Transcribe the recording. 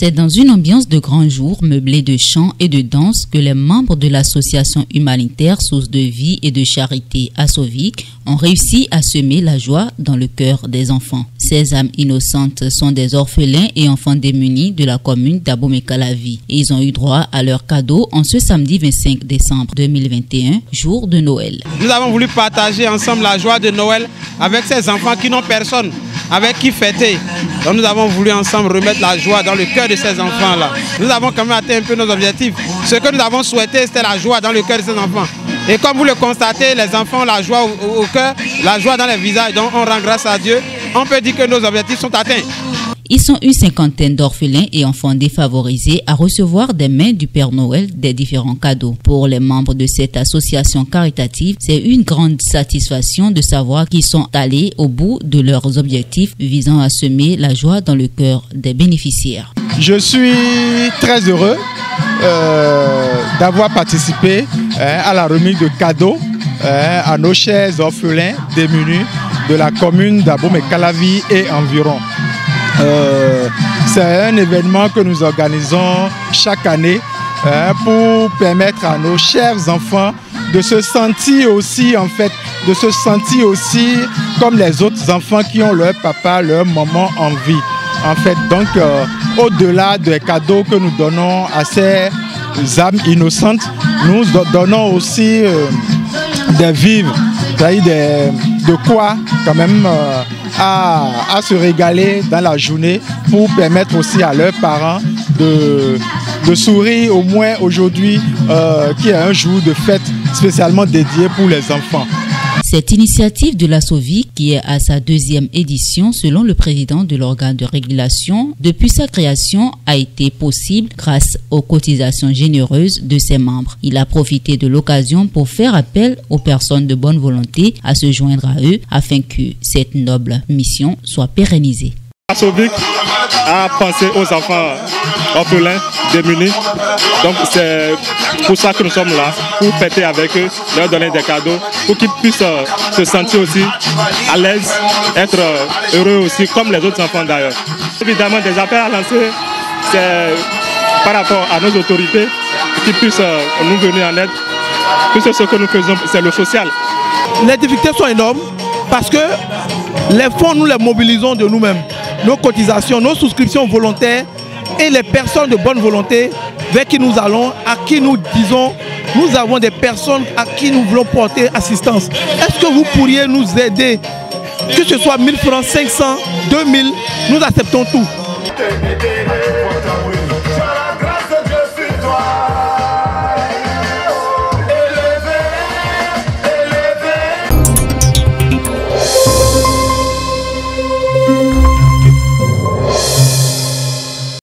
C'est dans une ambiance de grand jour meublée de chants et de danse que les membres de l'association humanitaire Source de vie et de charité Assovic ont réussi à semer la joie dans le cœur des enfants. Ces âmes innocentes sont des orphelins et enfants démunis de la commune d'Abomey-Calavi et ils ont eu droit à leur cadeau en ce samedi 25 décembre 2021, jour de Noël. Nous avons voulu partager ensemble la joie de Noël avec ces enfants qui n'ont personne avec qui fêter. Donc nous avons voulu ensemble remettre la joie dans le cœur de ces enfants-là. Nous avons quand même atteint un peu nos objectifs. Ce que nous avons souhaité, c'était la joie dans le cœur de ces enfants. Et comme vous le constatez, les enfants ont la joie au, cœur, la joie dans les visages. Donc on rend grâce à Dieu. On peut dire que nos objectifs sont atteints. Ils sont une cinquantaine d'orphelins et enfants défavorisés à recevoir des mains du Père Noël des différents cadeaux. Pour les membres de cette association caritative, c'est une grande satisfaction de savoir qu'ils sont allés au bout de leurs objectifs visant à semer la joie dans le cœur des bénéficiaires. Je suis très heureux euh, d'avoir participé hein, à la remise de cadeaux hein, à nos chers orphelins démunis de la commune d'Abom et Calavi et environ. Euh, c'est un événement que nous organisons chaque année hein, pour permettre à nos chers enfants de se sentir aussi, en fait, de se sentir aussi comme les autres enfants qui ont leur papa, leur maman en vie. En fait, donc, euh, au-delà des cadeaux que nous donnons à ces âmes innocentes, nous donnons aussi euh, des vivres, c'est-à-dire de quoi quand même à, se régaler dans la journée pour permettre aussi à leurs parents de, de sourire au moins aujourd'hui euh, qui est un jour de fête spécialement dédié pour les enfants. Cette initiative de la SOVI, qui est à sa deuxième édition selon le président de l'organe de régulation, depuis sa création a été possible grâce aux cotisations généreuses de ses membres. Il a profité de l'occasion pour faire appel aux personnes de bonne volonté à se joindre à eux afin que cette noble mission soit pérennisée. A pensé aux enfants orphelins, démunis. Donc c'est pour ça que nous sommes là, pour fêter avec eux, leur donner des cadeaux, pour qu'ils puissent euh, se sentir aussi à l'aise, être euh, heureux aussi, comme les autres enfants d'ailleurs. Évidemment, des appels à lancer, c'est par rapport à nos autorités, qui puissent euh, nous venir en aide. Puisque ce que nous faisons, c'est le social. Les difficultés sont énormes parce que les fonds, nous les mobilisons de nous-mêmes nos cotisations, nos souscriptions volontaires et les personnes de bonne volonté vers qui nous allons, à qui nous disons, nous avons des personnes à qui nous voulons porter assistance. Est-ce que vous pourriez nous aider? Que ce soit 1000 francs, 500, 2000, nous acceptons tout.